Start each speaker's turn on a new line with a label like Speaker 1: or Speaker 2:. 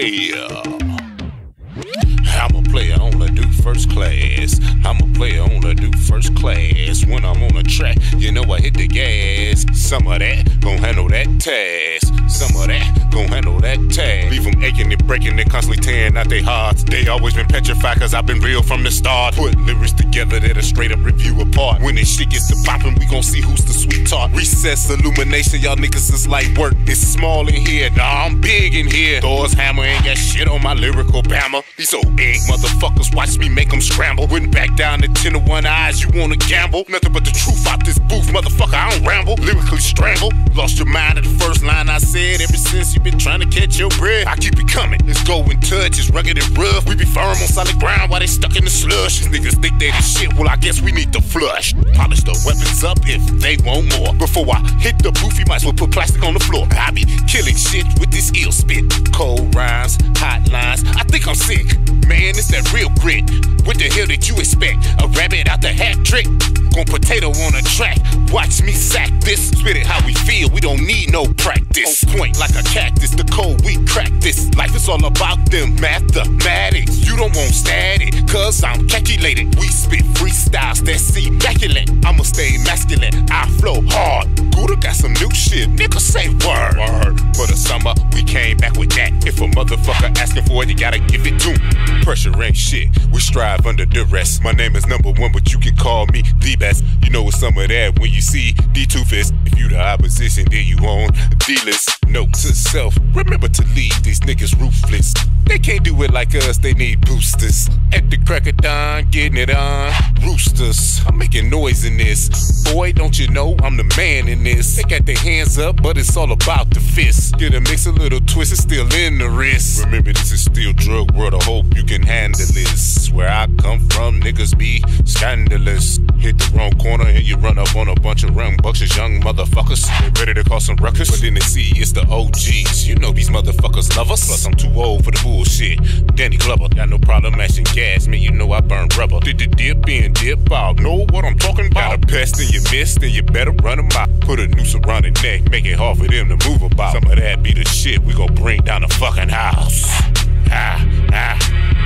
Speaker 1: Yeah. I'm a player on the do first class. I'm a player on the do first class. When I'm on the track, you know I hit the gas. Somma Dat gon' handle that task. Somma Dat gon' handle that task. Leave them aching and breaking, and constantly tearing out their hearts. They always been petrified cause I've been real from the start. Put lyrics together that'll straight up review apart. When this shit gets to poppin', we gon' see who's the sweet tart. Recess illumination, y'all niggas is like work. It's small in here, nah, I'm big in here. Thor's hammer ain't got shit on my lyrical bammer. These old egg motherfuckers watch me make them scramble. Went back down to 10 to 1 eyes, you wanna gamble? Nothing but the truth out this booth, motherfucker, I don't ramble. Lyrically strangle. Lost your mind said. Ever since you been trying to catch your breath, I keep it coming. It's go and touch, it's rugged and rough. We be firm on solid ground while they stuck in the slush. These niggas think they the shit, well, I guess we need to flush. Polish the weapons up if they want more. Before I hit the booth, you might as well put plastic on the floor. I be killing shit with this ill spit. Cold rhymes, hot lines. I think I'm sick. Man, it's that real grit. What the hell did you expect? A rabbit out the hat trick? Gon' potato on a track. Watch me sack this. Spit it how we feel. We don't need no practice. On point like a cactus. The code we crack this. Life is all about them mathematics. You don't want static, cause I'm calculated. We spit freestyles that's immaculate. I'ma stay masculine. I flow hard. Gouda got some new shit. Nigga say word. Word. For the summer, we came back with that. If a motherfucker asking for it, you gotta give it to him. Pressure ain't shit. We strive under duress. My name is number one, but you can call me the best. You know it's Somma Dat when you see D2 Fist. If you the opposition, then you on D list. Note to self, remember to leave these niggas ruthless. They can't do it like us, they need boosters. At the crack of dawn, getting it on. Roosters, I'm making noise in this. Boy, don't you know I'm the man in this? They got their hands up, but it's all about the fist. Get a mix, a little twist, it's still in the wrist. Remember, this is still drug world. I hope you can handle this. Where I come from, niggas be scandalous. Hit the wrong corner and you run up on a bunch of rambunctious young motherfuckers. They ready to cause some ruckus, but then they see it's the OGs. You know these motherfuckers love us. Plus, I'm too old for the bullshit. Danny Glover, got no problem mashing gas. Me, you know I burn rubber. Did the dip in, dip out. Know what I'm talking about? Got a pest and you missed, then you better run them out. Put a noose around the neck, make it hard for them to move about. Somma Dat be the shit we gon' bring down the fucking house. Ah, ah.